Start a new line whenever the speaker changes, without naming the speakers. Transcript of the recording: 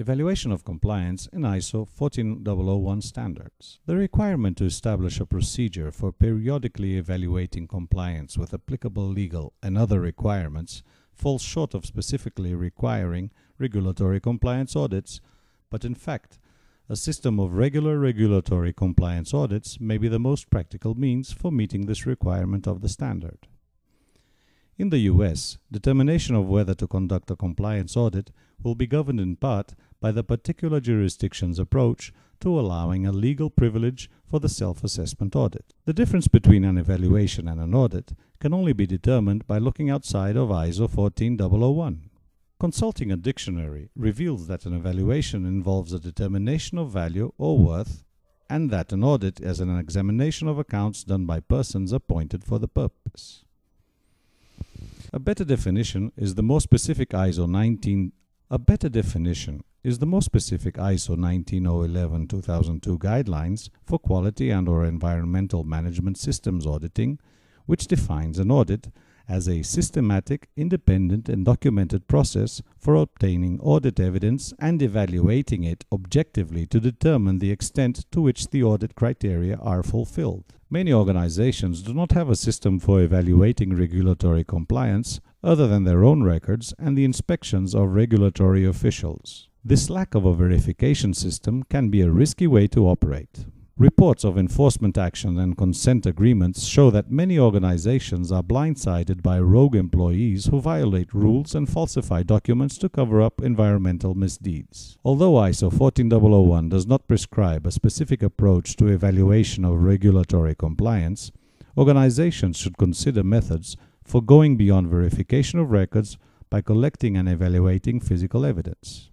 Evaluation of compliance in ISO 14001 standards. The requirement to establish a procedure for periodically evaluating compliance with applicable legal and other requirements falls short of specifically requiring regulatory compliance audits, but in fact, a system of regular regulatory compliance audits may be the most practical means for meeting this requirement of the standard. In the US, determination of whether to conduct a compliance audit will be governed in part by the particular jurisdiction's approach to allowing a legal privilege for the self-assessment audit. The difference between an evaluation and an audit can only be determined by looking outside of ISO 14001. Consulting a dictionary reveals that an evaluation involves a determination of value or worth and that an audit is an examination of accounts done by persons appointed for the purpose. A better definition is the more specific ISO 19 a better definition is the more specific ISO 19011-2002 guidelines for quality and or environmental management systems auditing, which defines an audit as a systematic, independent and documented process for obtaining audit evidence and evaluating it objectively to determine the extent to which the audit criteria are fulfilled. Many organizations do not have a system for evaluating regulatory compliance other than their own records and the inspections of regulatory officials. This lack of a verification system can be a risky way to operate. Reports of enforcement action and consent agreements show that many organizations are blindsided by rogue employees who violate rules and falsify documents to cover up environmental misdeeds. Although ISO 14001 does not prescribe a specific approach to evaluation of regulatory compliance, organizations should consider methods for going beyond verification of records by collecting and evaluating physical evidence.